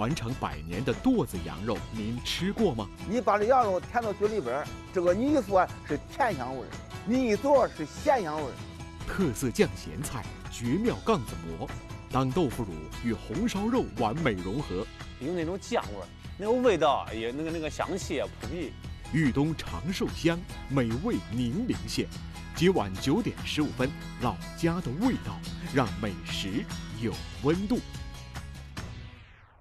传承百年的垛子羊肉，您吃过吗？你把这羊肉填到嘴里边，这个你一说是甜香味儿，你一做是咸香味儿。特色酱咸菜，绝妙杠子馍，当豆腐乳与红烧肉完美融合，有那种酱味儿，那个味道也那个那个香气也扑鼻。豫东长寿乡，美味宁陵县。今晚九点十五分，老家的味道，让美食有温度。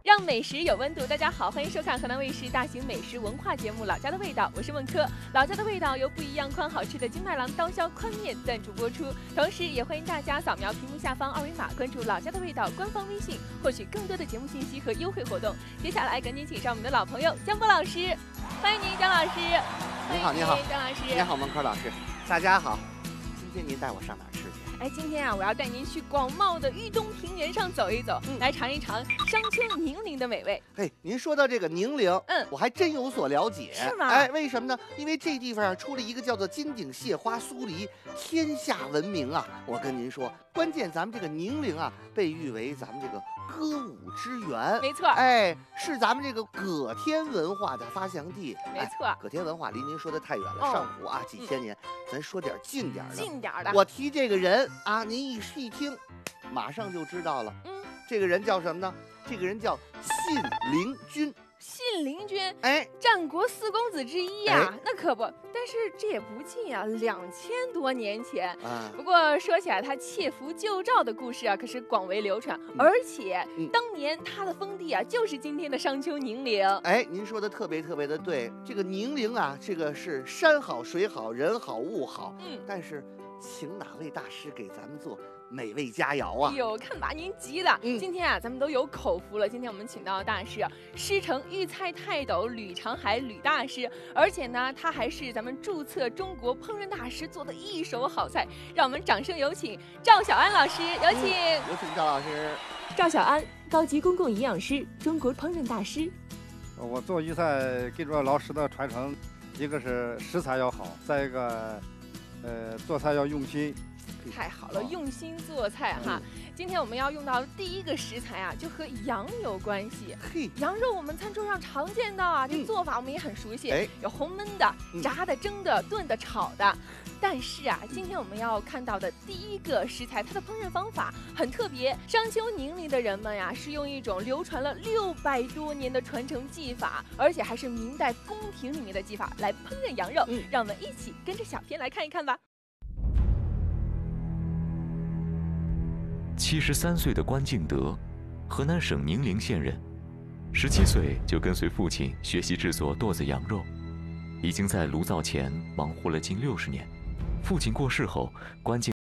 让美食有温度。大家好，欢迎收看河南卫视大型美食文化节目《老家的味道》，我是孟珂。《老家的味道》由不一样宽好吃的金麦郎刀削宽面赞助播出，同时也欢迎大家扫描屏幕下方二维码，关注《老家的味道》官方微信，获取更多的节目信息和优惠活动。接下来，赶紧请上我们的老朋友江波老师，欢迎您，江老师。你好，你好，江老师。你好，孟珂老师。大家好，今天您带我上哪儿吃？哎，今天啊，我要带您去广袤的豫东平原上走一走，嗯、来尝一尝商丘宁陵的美味。嘿，您说到这个宁陵，嗯，我还真有所了解。是吗？哎，为什么呢？因为这地方啊，出了一个叫做金顶蟹花酥梨，天下闻名啊。我跟您说，关键咱们这个宁陵啊，被誉为咱们这个歌舞之源。没错。哎，是咱们这个葛天文化的发祥地。没错。葛天文化离您说的太远了，上古啊几千年，咱说点近点的。近点的。我提这个人。啊，您一一听，马上就知道了。嗯，这个人叫什么呢？这个人叫信陵君。信陵君，哎，战国四公子之一呀，那可不。但是这也不近啊，两千多年前。啊，不过说起来，他窃符救赵的故事啊，可是广为流传。而且当年他的封地啊，就是今天的商丘宁陵。哎，您说的特别特别的对。这个宁陵啊，这个是山好水好人好物好。嗯，但是。请哪位大师给咱们做美味佳肴啊？哎呦，看把您急的！今天啊，咱们都有口福了。今天我们请到的大师，师承豫菜泰斗吕长海吕大师，而且呢，他还是咱们注册中国烹饪大师做的一手好菜。让我们掌声有请赵小安老师，有请，有请赵老师。赵小安，高级公共营养师，中国烹饪大师。我做豫菜跟着老师的传承，一个是食材要好，再一个。呃，做菜要用心，太好了，用心做菜哈。今天我们要用到第一个食材啊，就和羊有关系。嘿，羊肉我们餐桌上常见到啊，这做法我们也很熟悉，有红焖的、炸的、蒸的、炖的、炒的。但是啊，今天我们要看到的第一个食材，它的烹饪方法很特别。商丘宁陵的人们呀，是用一种流传了六百多年的传承技法，而且还是明代宫廷里面的技法来烹饪羊肉。嗯，让我们一起跟着小编来看一看吧。七十三岁的关敬德，河南省宁陵县人，十七岁就跟随父亲学习制作剁子羊肉，已经在炉灶前忙活了近六十年。父亲过世后，关键。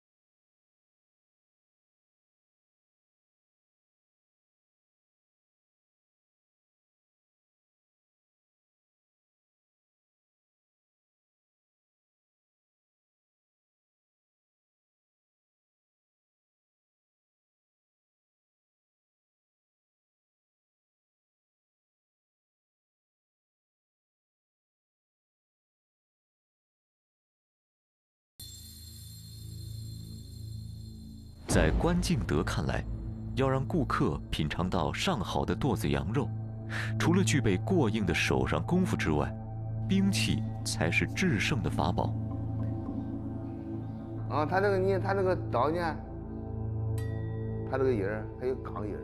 在关敬德看来，要让顾客品尝到上好的剁子羊肉，除了具备过硬的手上功夫之外，兵器才是制胜的法宝。啊，他那个你，他那个刀呢？他这个印儿还有钢印儿，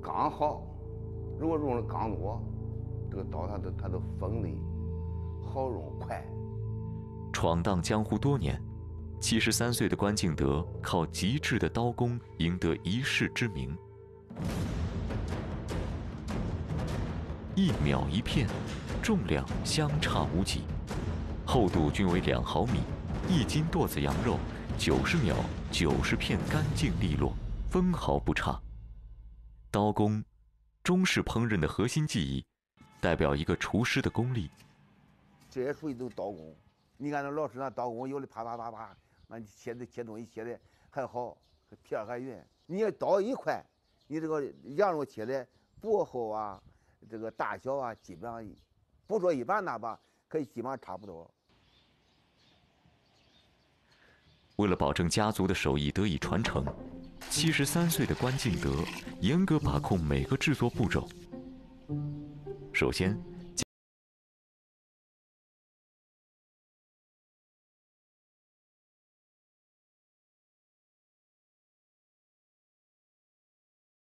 刚好。如果用了钢多，这个刀它都它都锋利，好用快。闯荡江湖多年，七十三岁的关敬德靠极致的刀工赢得一世之名。一秒一片，重量相差无几，厚度均为两毫米。一斤剁子羊肉，九十秒九十片干净利落，分毫不差。刀工，中式烹饪的核心技艺，代表一个厨师的功力。这也属于一种刀工。你看那老师那刀工，有的啪啪啪啪，那你切的切东西切的还好，片还匀。你要刀一快，你这个羊肉切的薄厚啊，这个大小啊，基本上不说一般大吧，可以基本上差不多。为了保证家族的手艺得以传承，七十三岁的关敬德严格把控每个制作步骤。首先，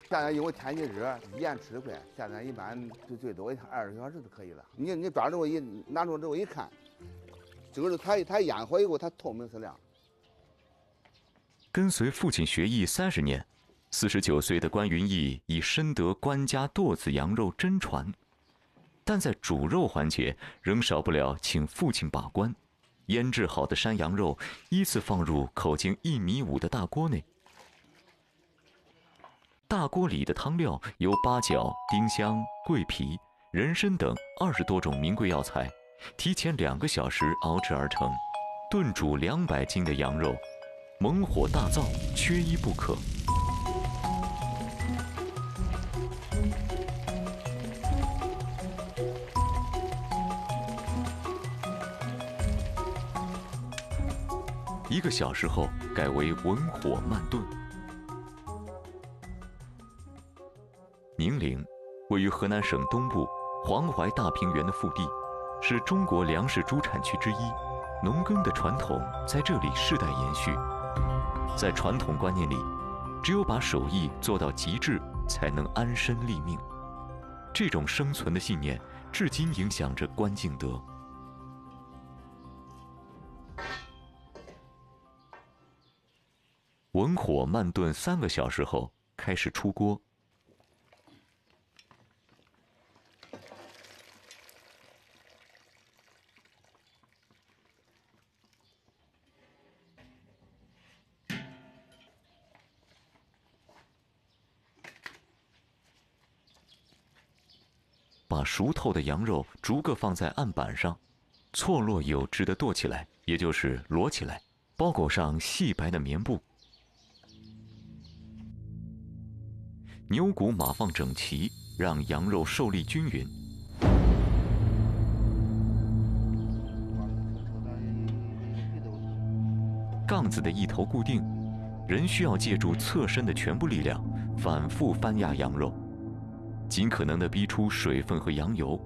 现在因为天气热，盐吃的快，现在一般最最多一天二十个小时就可以了。你你抓住一拿住之后一看，这个是它它腌好以后它透明是亮。跟随父亲学艺三十年，四十九岁的关云逸已深得关家剁子羊肉真传，但在煮肉环节仍少不了请父亲把关。腌制好的山羊肉依次放入口径一米五的大锅内。大锅里的汤料由八角、丁香、桂皮、人参等二十多种名贵药材，提前两个小时熬制而成。炖煮两百斤的羊肉，猛火大灶，缺一不可。一个小时后，改为文火慢炖。宁陵，位于河南省东部黄淮大平原的腹地，是中国粮食主产区之一。农耕的传统在这里世代延续。在传统观念里，只有把手艺做到极致，才能安身立命。这种生存的信念，至今影响着关敬德。文火慢炖三个小时后，开始出锅。把熟透的羊肉逐个放在案板上，错落有致地剁起来，也就是摞起来，包裹上细白的棉布。牛骨码放整齐，让羊肉受力均匀。杠子的一头固定，人需要借助侧身的全部力量，反复翻压羊肉。尽可能的逼出水分和羊油。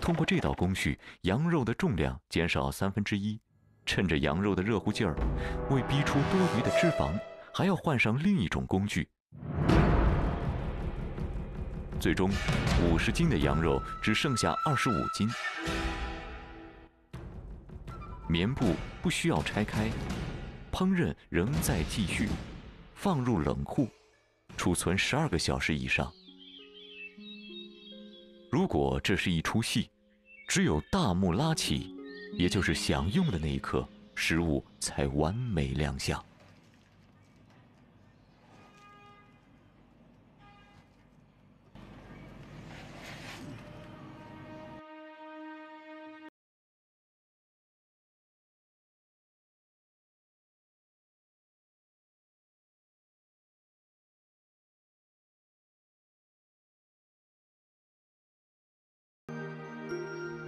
通过这道工序，羊肉的重量减少三分之一。趁着羊肉的热乎劲儿，为逼出多余的脂肪，还要换上另一种工具。最终，五十斤的羊肉只剩下二十五斤。棉布不需要拆开，烹饪仍在继续，放入冷库，储存十二个小时以上。如果这是一出戏，只有大幕拉起，也就是享用的那一刻，食物才完美亮相。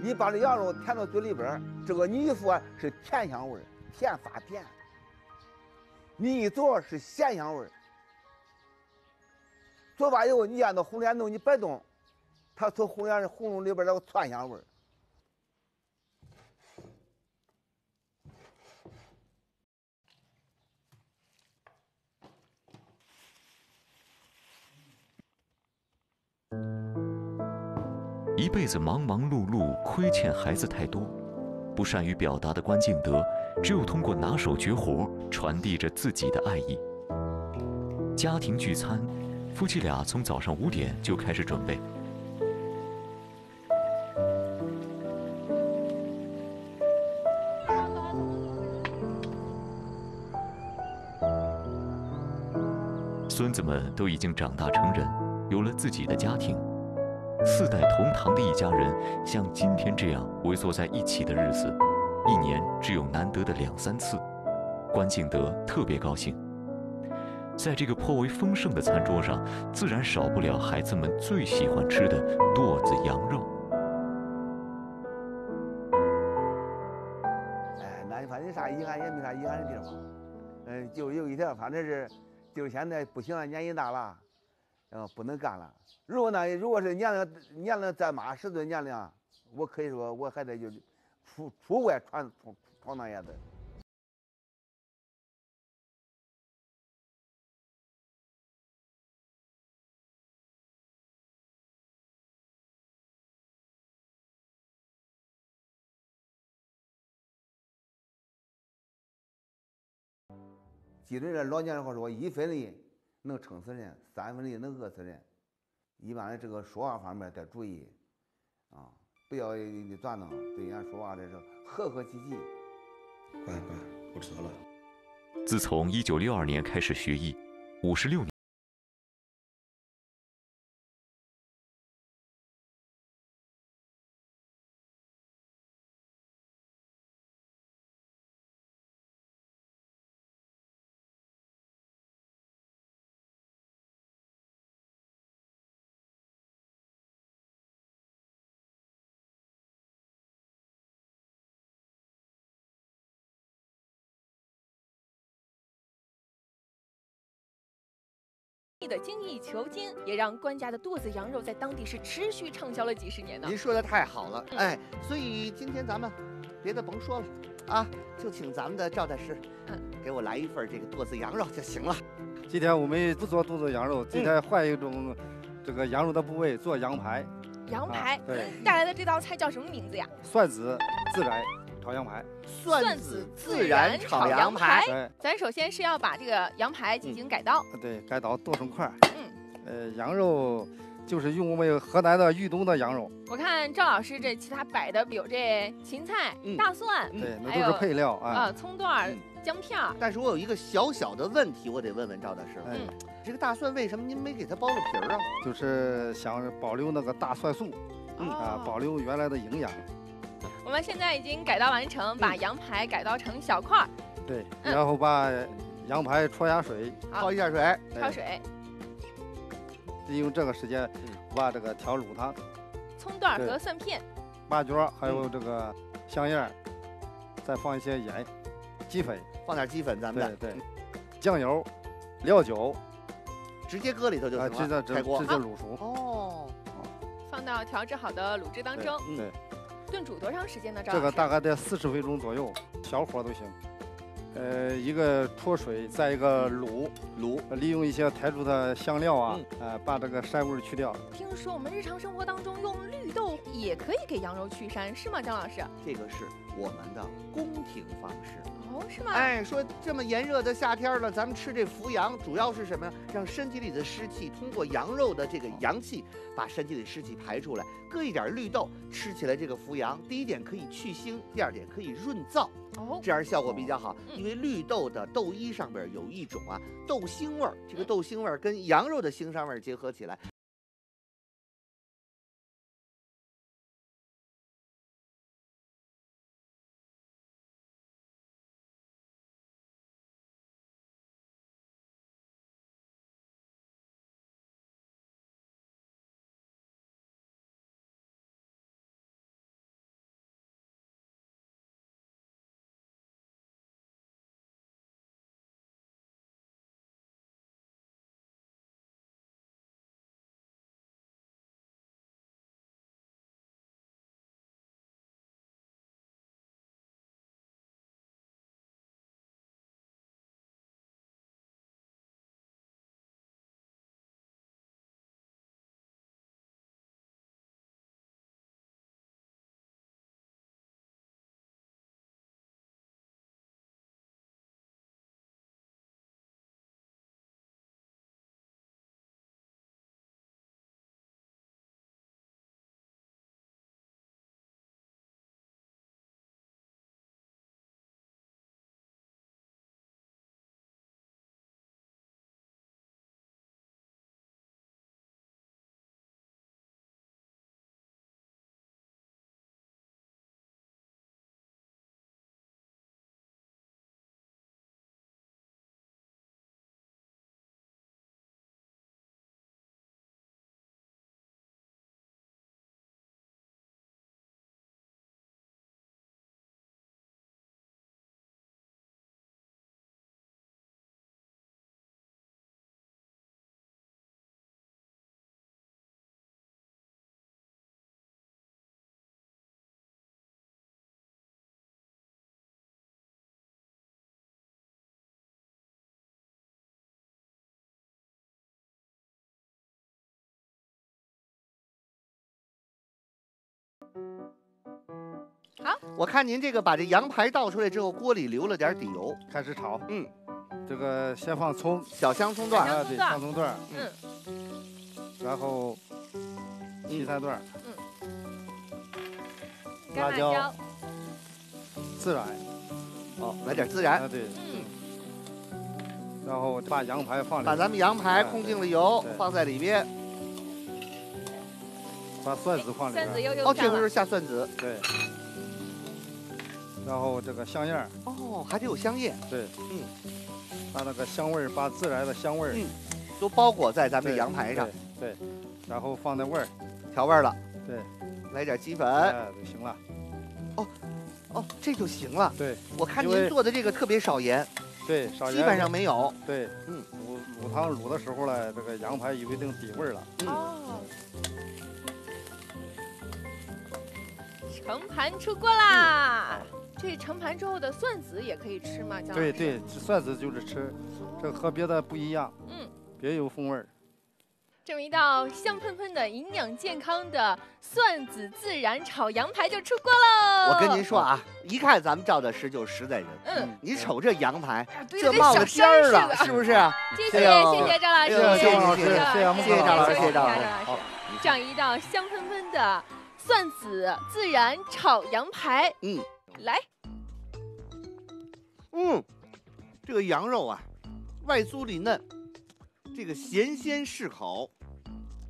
你把这羊肉填到嘴里边这个你一说是甜香味儿，甜发甜；你一做是咸香味儿。做完以后，你按到红莲洞，你别动，它从红莲红洞里边那个窜香味儿。一辈子忙忙碌碌，亏欠孩子太多，不善于表达的关敬德，只有通过拿手绝活传递着自己的爱意。家庭聚餐，夫妻俩从早上五点就开始准备。孙子们都已经长大成人，有了自己的家庭。四代同堂的一家人，像今天这样围坐在一起的日子，一年只有难得的两三次。关敬德特别高兴，在这个颇为丰盛的餐桌上，自然少不了孩子们最喜欢吃的剁子羊肉。哎，那你反正啥遗憾也没啥遗憾的地方，嗯，就有一条，反正是就是现在不行了，年纪大了。嗯，不能干了。如果呢，如果是年龄年龄在马十岁年龄，我可以说我还得就出出外闯闯闯荡一下子。记着这老年人话说，一分力能撑死人，三分力能饿死人。一般的这个说话方面得注意，啊，不要你咋弄，对人家说话的时候和和气气。乖乖，我知道了。自从一九六二年开始学艺，五十六年。的精益求精，也让官家的剁子羊肉在当地是持续畅销了几十年呢。您说的太好了，哎，所以今天咱们别的甭说了，啊，就请咱们的赵大师，嗯，给我来一份这个剁子羊肉就行了。今天我们不做剁子羊肉，今天换一种这个羊肉的部位做羊排。羊排，对，带来的这道菜叫什么名字呀？蒜子自然。炒羊排，蒜子自然炒羊排。咱首先是要把这个羊排进行改刀。对，改刀剁成块。嗯，呃，羊肉就是用我们河南的豫东的羊肉。我看赵老师这其他摆的有这芹菜、大蒜，对，那都是配料啊。葱段、姜片。但是我有一个小小的问题，我得问问赵大师。嗯，这个大蒜为什么您没给它剥了皮儿啊？就是想保留那个大蒜素，嗯啊，保留原来的营养。我们现在已经改刀完成，把羊排改刀成小块儿。对，然后把羊排焯下水，焯一下水，焯水。利用这个时间，把这个调卤汤。葱段和蒜片，八角，还有这个香叶，再放一些盐、鸡粉，放点鸡粉，咱们对对，酱油、料酒，直接搁里头就行了。直接直接卤熟。哦，放到调制好的卤汁当中。对。炖煮多长时间呢？这个大概得四十分钟左右，小火都行。呃，一个焯水，再一个卤卤，利用一些台柱的香料啊，呃，把这个膻味去掉。听说我们日常生活当中用绿豆也可以给羊肉去膻，是吗，张老师？这个是我们的宫廷方式。哦，是吗？哎，说这么炎热的夏天了，咱们吃这伏羊，主要是什么呀？让身体里的湿气通过羊肉的这个阳气，把身体里湿气排出来。搁一点绿豆，吃起来这个伏羊，第一点可以去腥，第二点可以润燥，哦，这样效果比较好。因为绿豆的豆衣上边有一种啊豆腥味儿，这个豆腥味儿跟羊肉的腥膻味儿结合起来。好，我看您这个把这羊排倒出来之后，锅里留了点底油，开始炒。嗯，这个先放葱，小香葱段啊，对，香葱段嗯，然后芹菜段嗯，辣椒，孜然，哦，来点孜然，啊，对，嗯，然后把羊排放里，把咱们羊排控净了油，放在里边，把蒜子放里边，蒜子又又哦，这回是下蒜子，对，然后这个香叶，哦，还得有香叶，对，嗯，把那个香味儿，把自然的香味儿，嗯，都包裹在咱们羊排上，对，然后放点味儿，调味儿了，对，来点鸡粉，哎，就行了。哦，哦，这就行了。对，我看您做的这个特别少盐，对，少盐，基本上没有。对，嗯，卤卤汤卤的时候呢，这个羊排有一定底味了。哦。盛盘出锅啦！这盛盘之后的蒜子也可以吃吗？对对，蒜子就是吃，这和别的不一样，嗯，别有风味儿。这么一道香喷喷的、营养健康的蒜子自然炒羊排就出锅喽！我跟您说啊，一看咱们赵的师就是实在人。嗯，你瞅这羊排，这冒着尖儿了，是不是？谢谢谢谢赵老师，谢谢谢谢谢谢赵老师，谢谢赵老师。这样一道香喷喷的蒜子自然炒羊排，嗯。来，嗯，这个羊肉啊，外酥里嫩，这个咸鲜适口。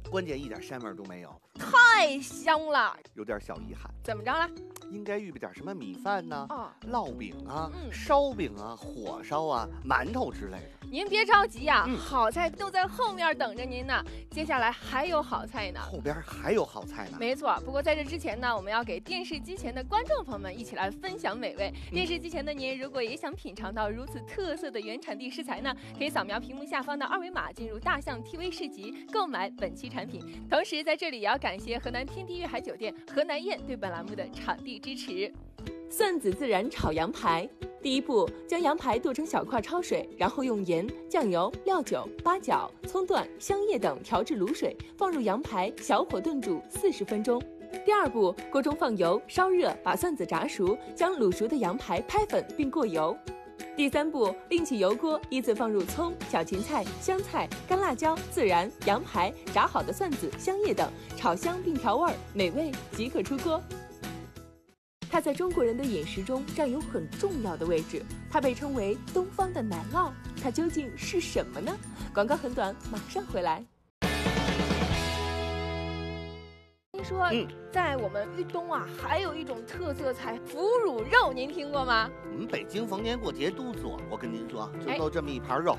关键一点膻味都没有，太香了，有点小遗憾。怎么着了？应该预备点什么米饭呢？啊，烙饼啊，嗯、烧饼啊，火烧啊，馒头之类的。您别着急呀、啊，嗯、好菜都在后面等着您呢。接下来还有好菜呢，后边还有好菜呢。没错，不过在这之前呢，我们要给电视机前的观众朋友们一起来分享美味。嗯、电视机前的您，如果也想品尝到如此特色的原产地食材呢，可以扫描屏幕下方的二维码，进入大象 TV 市集购买本期产品。同时，在这里也要感谢河南天地悦海酒店、河南宴对本栏目的场地支持。蒜子孜然炒羊排，第一步，将羊排剁成小块焯水，然后用盐、酱油、料酒、八角、葱段、香叶等调制卤水，放入羊排，小火炖煮四十分钟。第二步，锅中放油，烧热，把蒜子炸熟，将卤熟的羊排拍粉并过油。第三步，另起油锅，依次放入葱、小芹菜、香菜、干辣椒、孜然、羊排、炸好的蒜子、香叶等，炒香并调味儿，美味即可出锅。它在中国人的饮食中占有很重要的位置，它被称为东方的奶酪。它究竟是什么呢？广告很短，马上回来。听说在我们豫东啊，还有一种特色菜腐乳肉，您听过吗？我们北京逢年过节都做。我跟您说，就做这么一盘肉。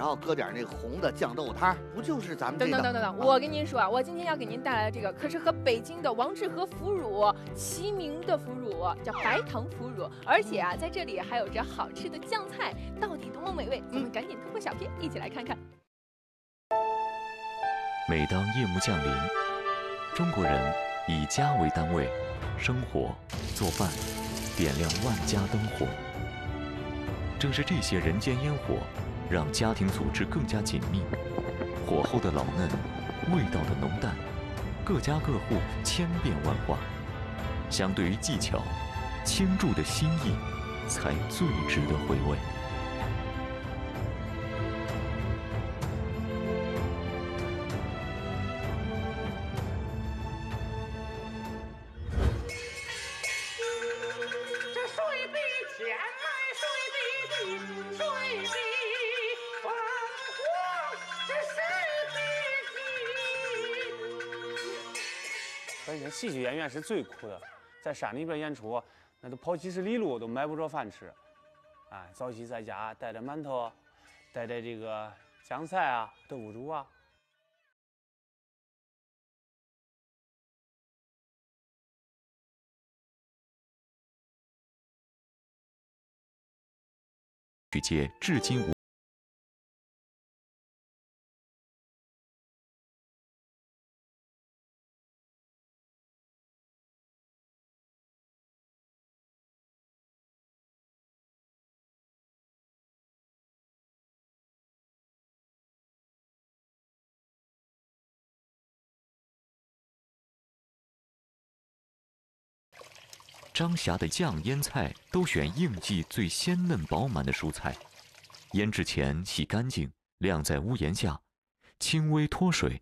然后搁点那个红的酱豆汤，不就是咱们这个？等等等等等，我跟您说啊，我今天要给您带来的这个可是和北京的王致和腐乳齐名的腐乳，叫白糖腐乳，而且啊，在这里还有着好吃的酱菜，到底多么美味？咱们赶紧通过小片一起来看看。每当夜幕降临，中国人以家为单位，生活、做饭，点亮万家灯火。正是这些人间烟火。让家庭组织更加紧密，火候的老嫩，味道的浓淡，各家各户千变万化。相对于技巧，倾注的心意，才最值得回味。身戏剧演员是最苦的，在山里边演出，那都跑几十里路都买不着饭吃。哎，早起在家带着馒头，带着这个酱菜啊、豆腐乳啊。曲界至今无。张霞的酱腌菜都选应季最鲜嫩饱满的蔬菜，腌制前洗干净，晾在屋檐下，轻微脱水，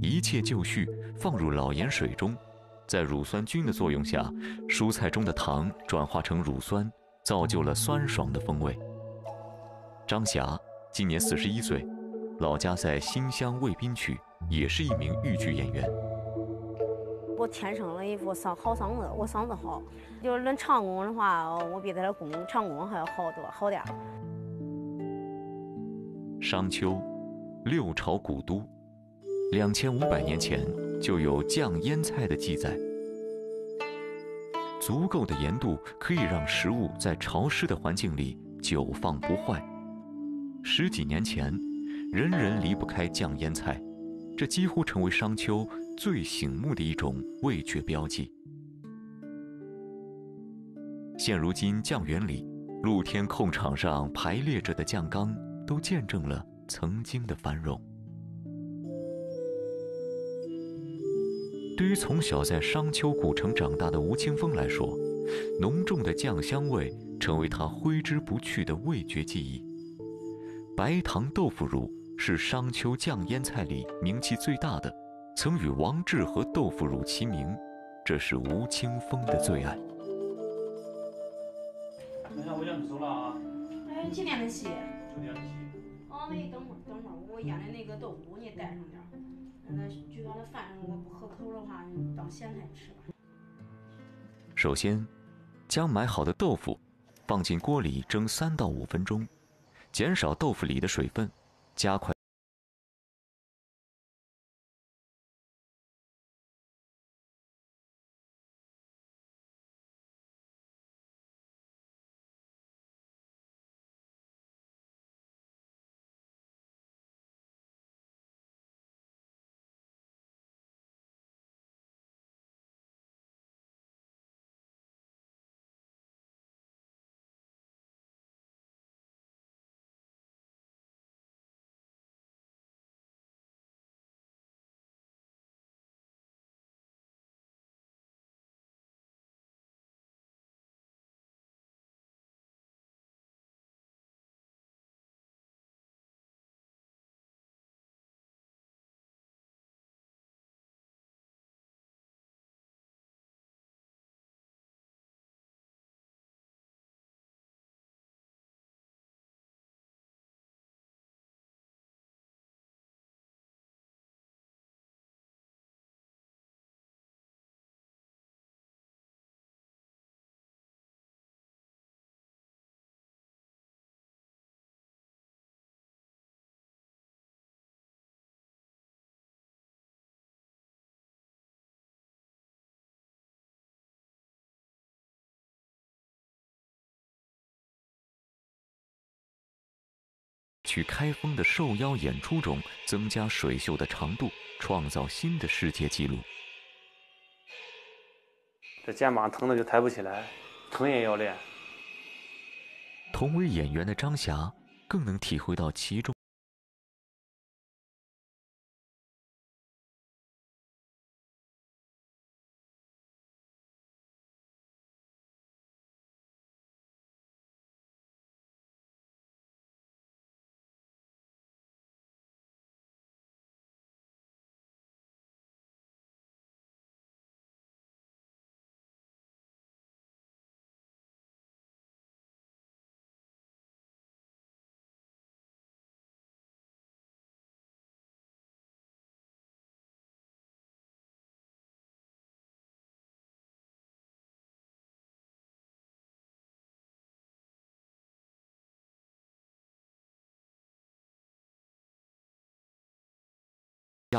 一切就绪，放入老盐水中，在乳酸菌的作用下，蔬菜中的糖转化成乳酸，造就了酸爽的风味。张霞今年四十一岁，老家在新乡渭滨区，也是一名豫剧演员。我天生的一副嗓好嗓子，我嗓子好。就是论唱功的话，我比他的功唱功还要好多好点儿。商丘，六朝古都，两千五百年前就有酱腌菜的记载。足够的盐度可以让食物在潮湿的环境里久放不坏。十几年前，人人离不开酱腌菜，这几乎成为商丘。最醒目的一种味觉标记。现如今，酱园里露天空场上排列着的酱缸，都见证了曾经的繁荣。对于从小在商丘古城长大的吴青峰来说，浓重的酱香味成为他挥之不去的味觉记忆。白糖豆腐乳是商丘酱腌菜里名气最大的。曾与王致和豆腐乳齐名，这是吴青峰的最爱。那下我腌熟了啊！哎，几点的起？九点起。哦，那你等会儿，等会儿，我腌的那个豆腐你带上点儿。那就把那饭如果不合口的话，你当咸菜吃吧。首先，将买好的豆腐放进锅里蒸三到五分钟，减少豆腐里的水分，加快。去开封的受邀演出中增加水袖的长度，创造新的世界纪录。这肩膀疼的就抬不起来，疼也要练。同为演员的张霞，更能体会到其中。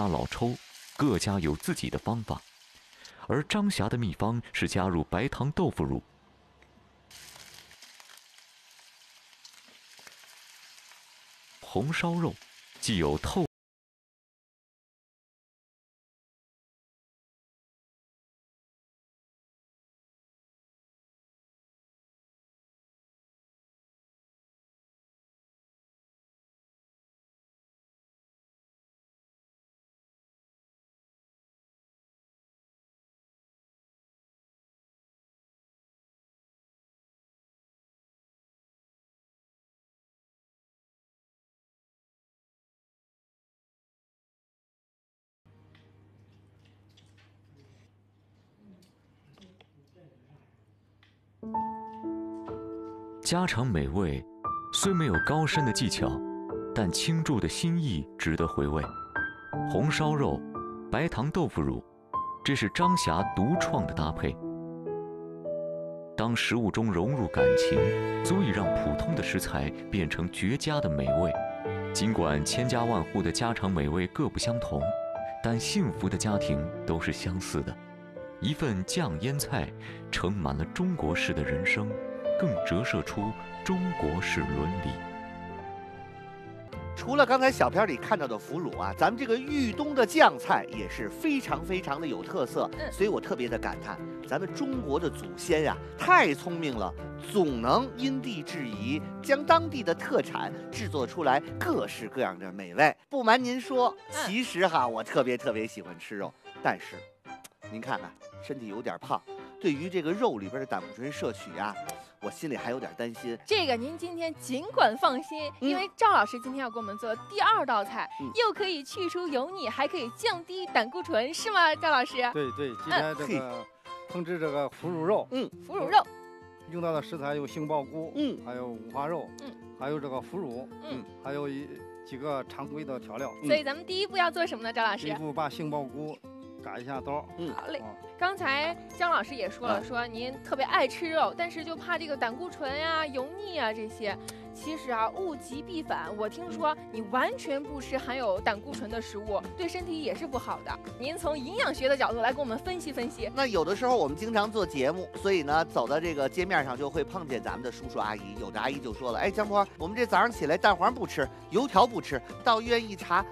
加老抽，各家有自己的方法，而张霞的秘方是加入白糖豆腐乳、红烧肉，既有透。家常美味，虽没有高深的技巧，但倾注的心意值得回味。红烧肉，白糖豆腐乳，这是张霞独创的搭配。当食物中融入感情，足以让普通的食材变成绝佳的美味。尽管千家万户的家常美味各不相同，但幸福的家庭都是相似的。一份酱腌菜，盛满了中国式的人生，更折射出中国式伦理。除了刚才小片里看到的腐乳啊，咱们这个豫东的酱菜也是非常非常的有特色。所以我特别的感叹，咱们中国的祖先呀，太聪明了，总能因地制宜，将当地的特产制作出来各式各样的美味。不瞒您说，其实哈，我特别特别喜欢吃肉，但是。您看看，身体有点胖，对于这个肉里边的胆固醇摄取呀，我心里还有点担心。这个您今天尽管放心，因为赵老师今天要给我们做第二道菜，又可以去除油腻，还可以降低胆固醇，是吗？赵老师？对对，今天这个烹制这个腐乳肉，嗯，腐乳肉用到的食材有杏鲍菇，嗯，还有五花肉，嗯，还有这个腐乳，嗯，还有一几个常规的调料。所以咱们第一步要做什么呢？赵老师？第一步把杏鲍菇。改一下刀，嗯，好嘞。刚才姜老师也说了，说您特别爱吃肉，但是就怕这个胆固醇呀、油腻啊这些。其实啊，物极必反。我听说你完全不吃含有胆固醇的食物，对身体也是不好的。您从营养学的角度来给我们分析分析。那有的时候我们经常做节目，所以呢，走到这个街面上就会碰见咱们的叔叔阿姨。有的阿姨就说了：“哎，江波，我们这早上起来蛋黄不吃，油条不吃，到医院一查。”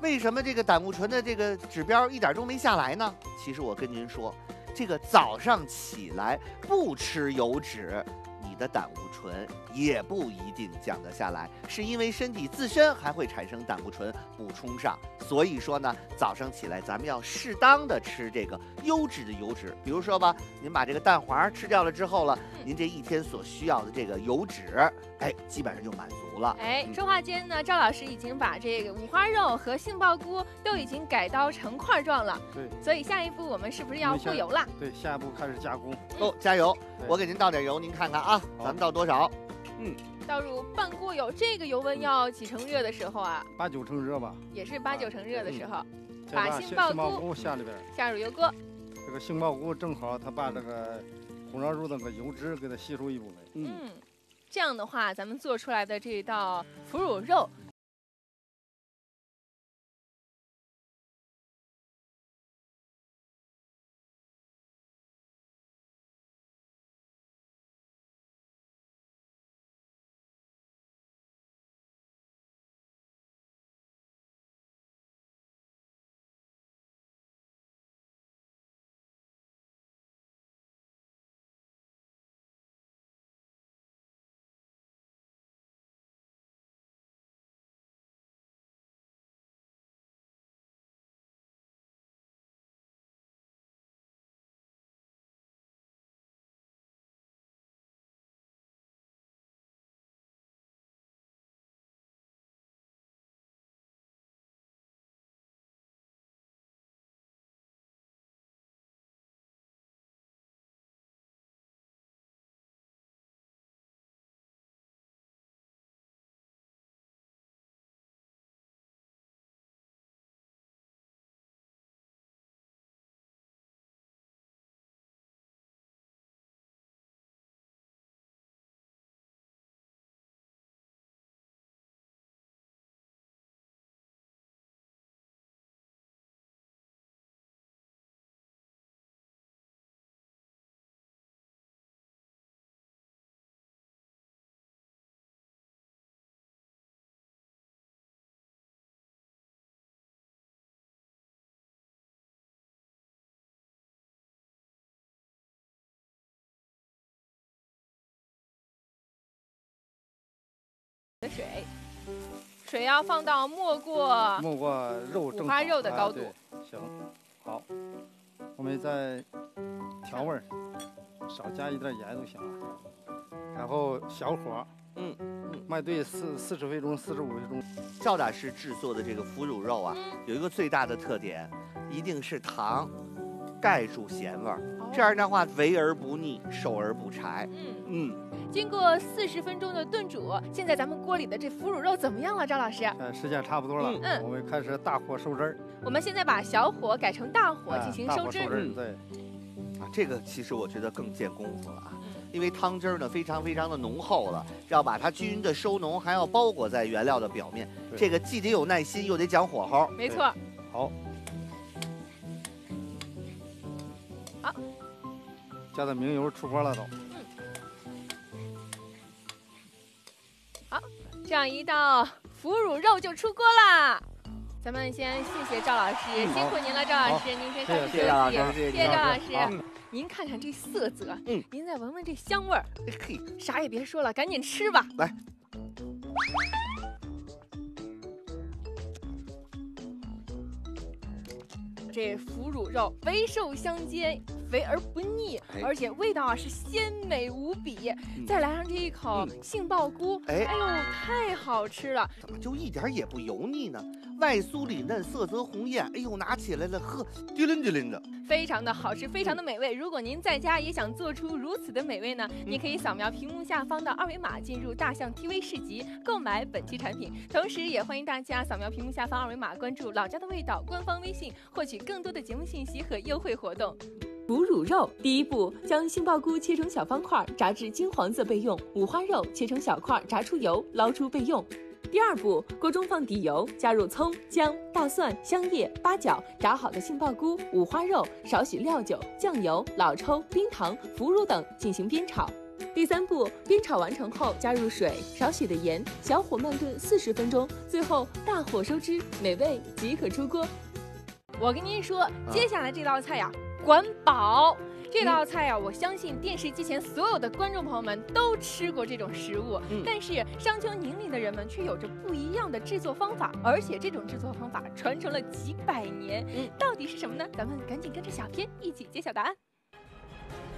为什么这个胆固醇的这个指标一点都没下来呢？其实我跟您说，这个早上起来不吃油脂。你的胆固醇也不一定降得下来，是因为身体自身还会产生胆固醇补充上。所以说呢，早上起来咱们要适当的吃这个优质的油脂，比如说吧，您把这个蛋黄吃掉了之后了，您这一天所需要的这个油脂，哎，基本上就满足了。哎，说话间呢，赵老师已经把这个五花肉和杏鲍菇都已经改刀成块状了。对，所以下一步我们是不是要过油了？对，下一步开始加工。哦，加油！我给您倒点油，您看看啊，咱们倒多少？嗯，倒入半锅油。这个油温要几成热的时候啊？八九成热吧。也是八九成热的时候，把杏鲍菇下里边，下入油锅。这个杏鲍菇正好它把这个红烧肉那个油脂给它吸收一部分。嗯，这样的话，咱们做出来的这一道腐乳肉。的水，水要放到没过没过肉五花肉的高度。行，好，我们再调味儿，少加一点盐就行了。然后小火，嗯，卖对四四十分钟、四十五分钟。赵大师制作的这个腐乳肉啊，有一个最大的特点，一定是糖盖住咸味儿。这样的话肥而不腻，瘦而不柴。嗯嗯。经过四十分钟的炖煮，现在咱们锅里的这腐乳肉怎么样了，张老师？嗯，时间差不多了。嗯，我们开始大火收汁儿。我们现在把小火改成大火进行收汁。嗯，对。啊，这个其实我觉得更见功夫了啊，因为汤汁儿呢非常非常的浓厚了，要把它均匀的收浓，还要包裹在原料的表面。这个既得有耐心，又得讲火候。没错。好。好。加的明油出锅了都。好，这样一道腐乳肉就出锅啦。咱们先谢谢赵老师，辛苦您了，赵老师，您先稍事休息。谢谢赵老师。您看看这色泽，嗯，您再闻闻这香味儿，嘿，啥也别说了，赶紧吃吧。来。这腐乳肉肥瘦相间，肥而不腻，而且味道啊是鲜美无比。再来上这一口杏鲍菇，哎呦，太好吃了！怎么就一点也不油腻呢？外酥里嫩，色泽红艳，哎呦，拿起来了，呵，滴灵滴灵的，非常的好吃，非常的美味。如果您在家也想做出如此的美味呢，你可以扫描屏幕下方的二维码，进入大象 TV 市集购买本期产品。同时，也欢迎大家扫描屏幕下方二维码，关注“老家的味道”官方微信，获取更多的节目信息和优惠活动。腐乳肉，第一步，将杏鲍菇切成小方块，炸至金黄色备用；五花肉切成小块，炸出油，捞出备用。第二步，锅中放底油，加入葱、姜、大蒜、香叶、八角，炸好的杏鲍菇、五花肉，少许料酒、酱油、老抽、冰糖、腐乳等进行煸炒。第三步，煸炒完成后，加入水、少许的盐，小火慢炖四十分钟，最后大火收汁，美味即可出锅。我跟您说，接下来这道菜呀，管饱。这道菜啊，我相信电视机前所有的观众朋友们都吃过这种食物，但是商丘宁陵的人们却有着不一样的制作方法，而且这种制作方法传承了几百年。嗯，到底是什么呢？咱们赶紧跟着小片一起揭晓答案。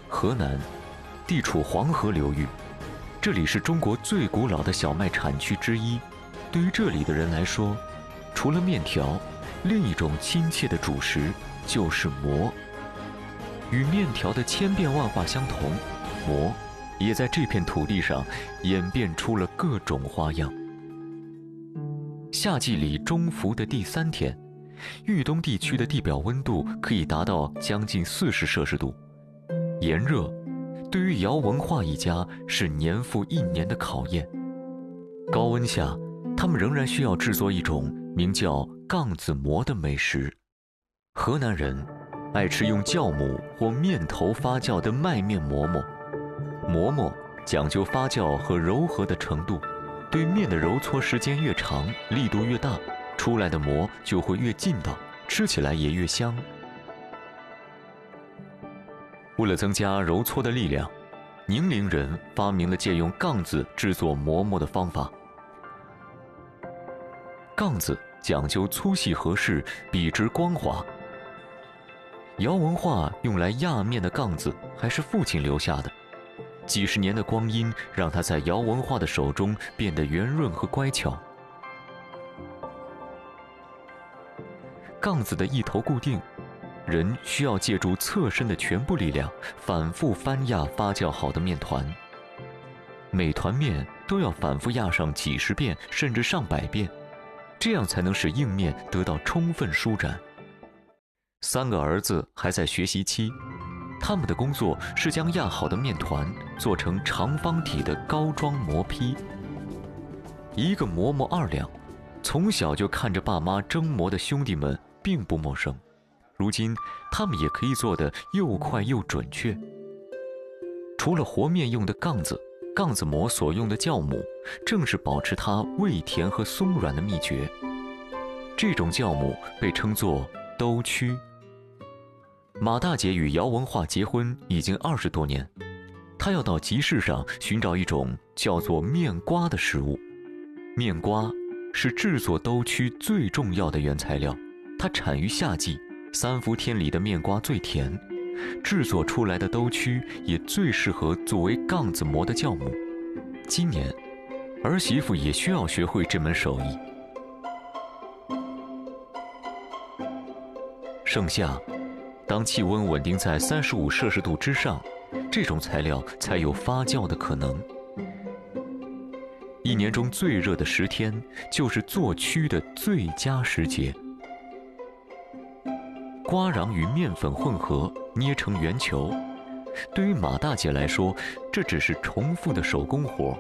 河南，地处黄河流域，这里是中国最古老的小麦产区之一。对于这里的人来说，除了面条，另一种亲切的主食就是馍。与面条的千变万化相同，馍也在这片土地上演变出了各种花样。夏季里中伏的第三天，豫东地区的地表温度可以达到将近四十摄氏度，炎热对于姚文化一家是年复一年的考验。高温下，他们仍然需要制作一种名叫杠子馍的美食。河南人。爱吃用酵母或面头发酵的麦面馍馍，馍馍讲究发酵和柔和的程度，对面的揉搓时间越长，力度越大，出来的馍就会越劲道，吃起来也越香。为了增加揉搓的力量，宁陵人发明了借用杠子制作馍馍的方法。杠子讲究粗细合适，笔直光滑。姚文化用来压面的杠子还是父亲留下的，几十年的光阴让它在姚文化的手中变得圆润和乖巧。杠子的一头固定，人需要借助侧身的全部力量，反复翻压发酵好的面团。每团面都要反复压上几十遍甚至上百遍，这样才能使硬面得到充分舒展。三个儿子还在学习期，他们的工作是将压好的面团做成长方体的膏状馍坯。一个馍馍二两，从小就看着爸妈蒸馍的兄弟们并不陌生。如今，他们也可以做得又快又准确。除了和面用的杠子，杠子馍所用的酵母，正是保持它味甜和松软的秘诀。这种酵母被称作兜曲。马大姐与姚文化结婚已经二十多年，她要到集市上寻找一种叫做面瓜的食物。面瓜是制作兜曲最重要的原材料，它产于夏季，三伏天里的面瓜最甜，制作出来的兜曲也最适合作为杠子馍的酵母。今年，儿媳妇也需要学会这门手艺。盛夏。当气温稳定在三十五摄氏度之上，这种材料才有发酵的可能。一年中最热的十天，就是做曲的最佳时节。瓜瓤与面粉混合，捏成圆球。对于马大姐来说，这只是重复的手工活；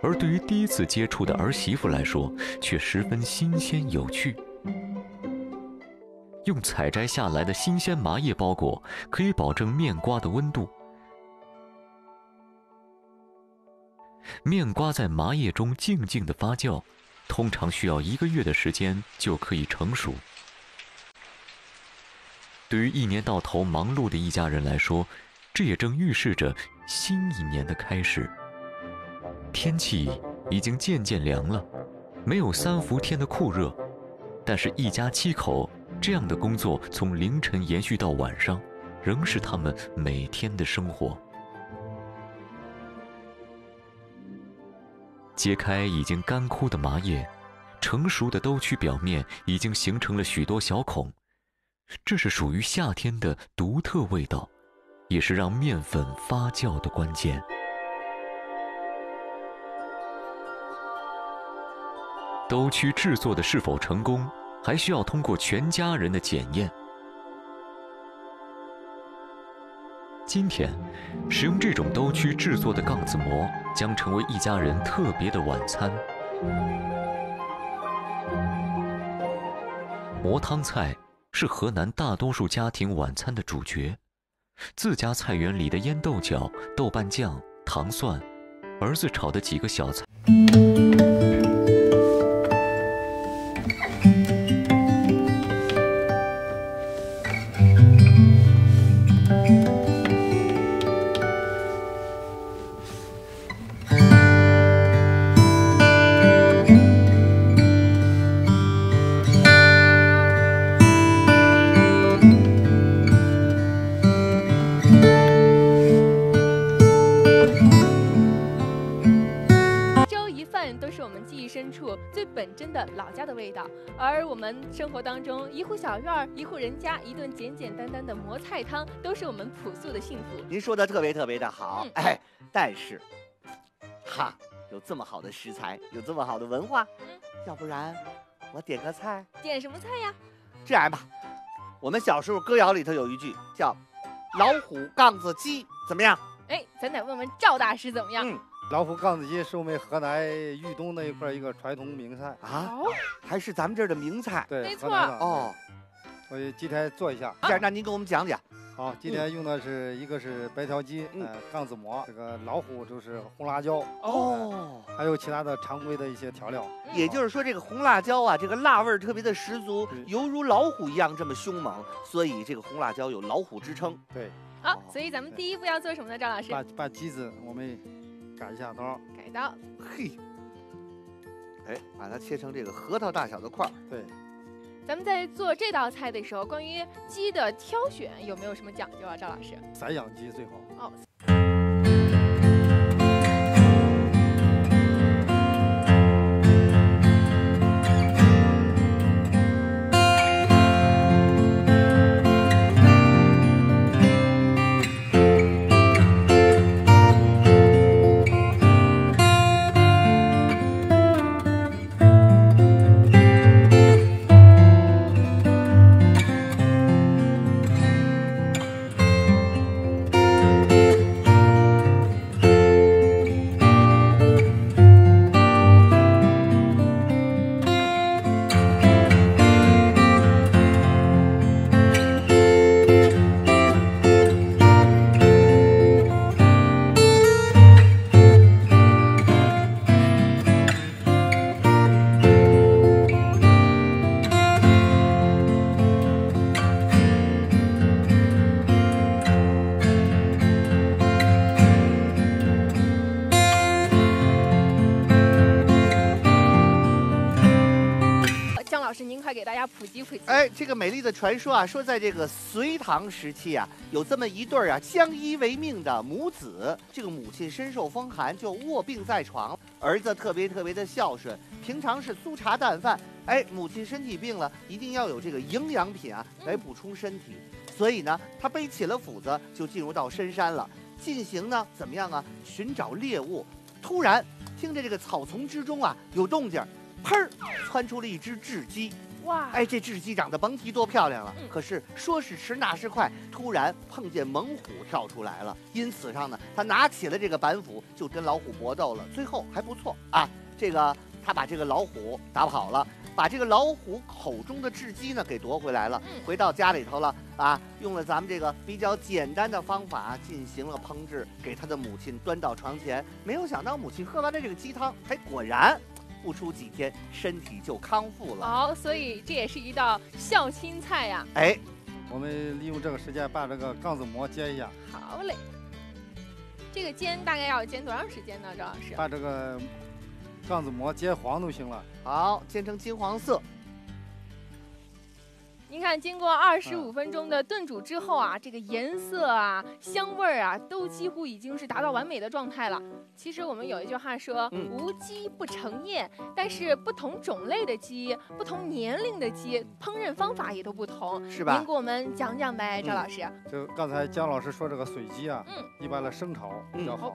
而对于第一次接触的儿媳妇来说，却十分新鲜有趣。用采摘下来的新鲜麻叶包裹，可以保证面瓜的温度。面瓜在麻叶中静静的发酵，通常需要一个月的时间就可以成熟。对于一年到头忙碌的一家人来说，这也正预示着新一年的开始。天气已经渐渐凉了，没有三伏天的酷热，但是一家七口。这样的工作从凌晨延续到晚上，仍是他们每天的生活。揭开已经干枯的麻叶，成熟的兜曲表面已经形成了许多小孔，这是属于夏天的独特味道，也是让面粉发酵的关键。兜曲制作的是否成功？还需要通过全家人的检验。今天，使用这种兜曲制作的杠子馍将成为一家人特别的晚餐。馍汤菜是河南大多数家庭晚餐的主角，自家菜园里的腌豆角、豆瓣酱、糖蒜，儿子炒的几个小菜。人家，一顿简简单单的馍菜汤，都是我们朴素的幸福。您说的特别特别的好，哎，但是，哈，有这么好的食材，有这么好的文化，要不然我点个菜？点什么菜呀？这样吧，我们小时候歌谣里头有一句叫“老虎杠子鸡”，怎么样？哎，咱得问问赵大师怎么样？嗯老虎杠子鸡是我们河南豫东那一块一个传统名菜啊，还是咱们这儿的名菜。对，没错。哦，我今天做一下。这样，那您给我们讲讲。好，今天用的是一个是白条鸡，嗯，杠子馍，这个老虎就是红辣椒。哦，还有其他的常规的一些调料。也就是说，这个红辣椒啊，这个辣味儿特别的十足，犹如老虎一样这么凶猛，所以这个红辣椒有老虎之称。对。好，所以咱们第一步要做什么呢，赵老师？把把鸡子我们。改一下刀，改刀，嘿，哎，把它切成这个核桃大小的块儿。对，咱们在做这道菜的时候，关于鸡的挑选有没有什么讲究啊？赵老师，散养鸡最好。哦。美丽的传说啊，说在这个隋唐时期啊，有这么一对儿啊相依为命的母子。这个母亲深受风寒，就卧病在床，儿子特别特别的孝顺，平常是粗茶淡饭。哎，母亲身体病了，一定要有这个营养品啊来补充身体。所以呢，他背起了斧子，就进入到深山了，进行呢怎么样啊？寻找猎物。突然，听着这个草丛之中啊有动静，砰，窜出了一只雉鸡。哇！哎，这雉鸡长得甭提多漂亮了。可是说时迟，那时快，突然碰见猛虎跳出来了，因此上呢，他拿起了这个板斧，就跟老虎搏斗了。最后还不错啊，这个他把这个老虎打跑了。把这个老虎口中的雉鸡呢给夺回来了，回到家里头了啊，用了咱们这个比较简单的方法进行了烹制，给他的母亲端到床前。没有想到母亲喝完了这个鸡汤，还果然不出几天身体就康复了。好，所以这也是一道孝亲菜呀。哎，我们利用这个时间把这个杠子馍煎一下。好嘞，这个煎大概要煎多长时间呢，张老师？把这个。杠子馍煎黄就行了。好，煎成金黄色。您看，经过二十五分钟的炖煮之后啊，这个颜色啊、香味儿啊，都几乎已经是达到完美的状态了。其实我们有一句话说“无鸡不成宴”，但是不同种类的鸡、不同年龄的鸡，烹饪方法也都不同，是吧？您给我们讲讲呗，赵老师。就刚才姜老师说这个水鸡啊，嗯，一般的生炒比较好。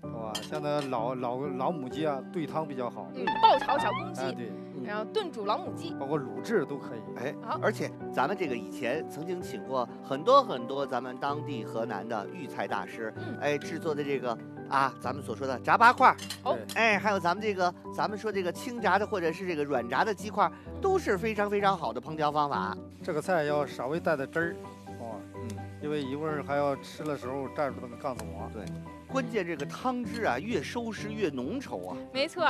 是吧？像那老老老母鸡啊，炖汤比较好。嗯，爆炒小公鸡。哎，对。然后炖煮老母鸡，包括卤制都可以。哎，好。而且咱们这个以前曾经请过很多很多咱们当地河南的豫菜大师，哎，制作的这个啊，咱们所说的炸八块。哦。哎，还有咱们这个，咱们说这个清炸的或者是这个软炸的鸡块，都是非常非常好的烹调方法。这个菜要稍微带点汁儿，哦，嗯，因为一会儿还要吃的时候蘸住那个杠子馍。对。关键这个汤汁啊，越收拾越浓稠啊。没错。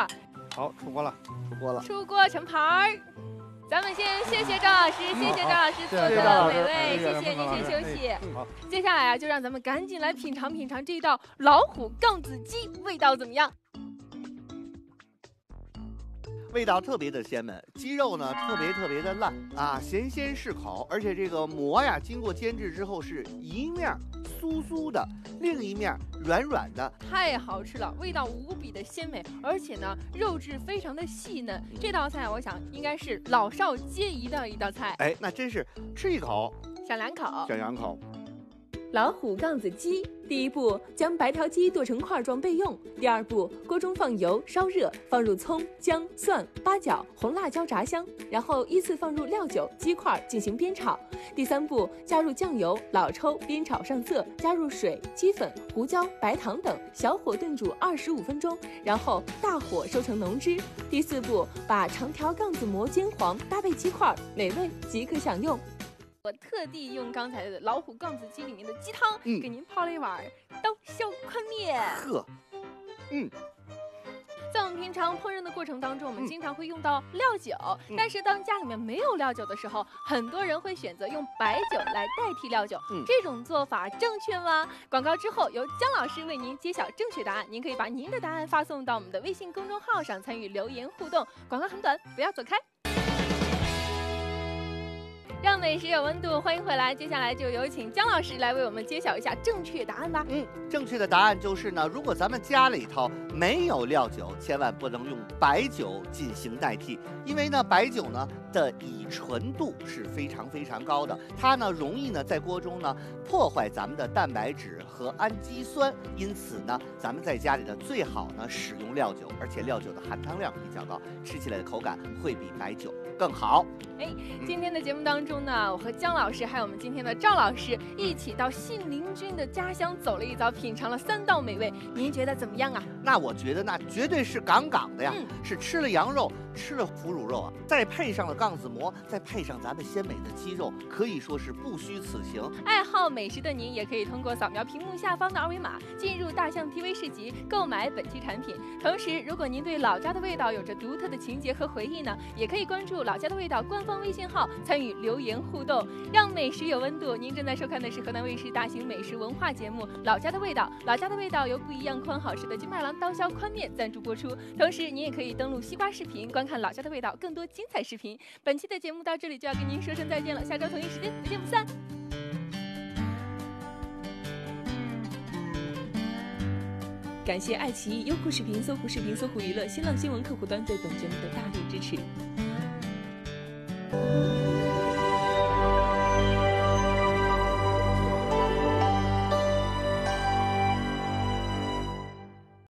好，出锅了，出锅了。出锅盛盘儿。咱们先谢谢赵老师，谢谢赵老师做的美味，谢谢您先休息。好，接下来啊，就让咱们赶紧来品尝品尝这一道老虎杠子鸡，味道怎么样？味道特别的鲜美，鸡肉呢特别特别的烂啊，咸鲜适口，而且这个馍呀，经过煎制之后是一面酥酥的，另一面软软的，太好吃了，味道无比的鲜美，而且呢肉质非常的细嫩，这道菜我想应该是老少皆宜的一道菜。哎，那真是吃一口想两口，想两口。老虎杠子鸡，第一步将白条鸡剁成块状备用。第二步，锅中放油，烧热，放入葱、姜、蒜、八角、红辣椒炸香，然后依次放入料酒、鸡块进行煸炒。第三步，加入酱油、老抽煸炒上色，加入水、鸡粉、胡椒、白糖等，小火炖煮二十五分钟，然后大火收成浓汁。第四步，把长条杠子馍煎黄，搭配鸡块，美味即可享用。我特地用刚才的老虎杠子鸡里面的鸡汤，给您泡了一碗刀削宽面。呵，嗯，在我们平常烹饪的过程当中，我们经常会用到料酒，但是当家里面没有料酒的时候，很多人会选择用白酒来代替料酒。这种做法正确吗？广告之后由姜老师为您揭晓正确答案。您可以把您的答案发送到我们的微信公众号上参与留言互动。广告很短，不要走开。让美食有温度，欢迎回来。接下来就有请姜老师来为我们揭晓一下正确答案吧。嗯，正确的答案就是呢，如果咱们家里头没有料酒，千万不能用白酒进行代替，因为呢，白酒呢的乙醇度是非常非常高的，它呢容易呢在锅中呢破坏咱们的蛋白质和氨基酸，因此呢，咱们在家里呢最好呢使用料酒，而且料酒的含糖量比较高，吃起来的口感会比白酒更好。哎，今天的节目当中呢，我和姜老师还有我们今天的赵老师一起到信陵君的家乡走了一遭，品尝了三道美味，您觉得怎么样啊？那我觉得那绝对是杠杠的呀，是吃了羊肉，吃了腐乳肉啊，再配上了杠子馍，再配上咱们鲜美的鸡肉，可以说是不虚此行。爱好美食的您也可以通过扫描屏幕下方的二维码，进入大象 TV 市集购买本期产品。同时，如果您对老家的味道有着独特的情节和回忆呢，也可以关注老家的味道官。方微信号参与留言互动，让美食有温度。您正在收看的是河南卫视大型美食文化节目《老家的味道》，老家的味道由不一样宽好吃的金麦郎刀削宽面赞助播出。同时，您也可以登录西瓜视频观看《老家的味道》更多精彩视频。本期的节目到这里就要跟您说声再见了，下周同一时间不见不散。感谢爱奇艺、优酷视频、搜狐视频、搜狐娱乐、新浪新闻客户端对本节目的大力支持。嗯。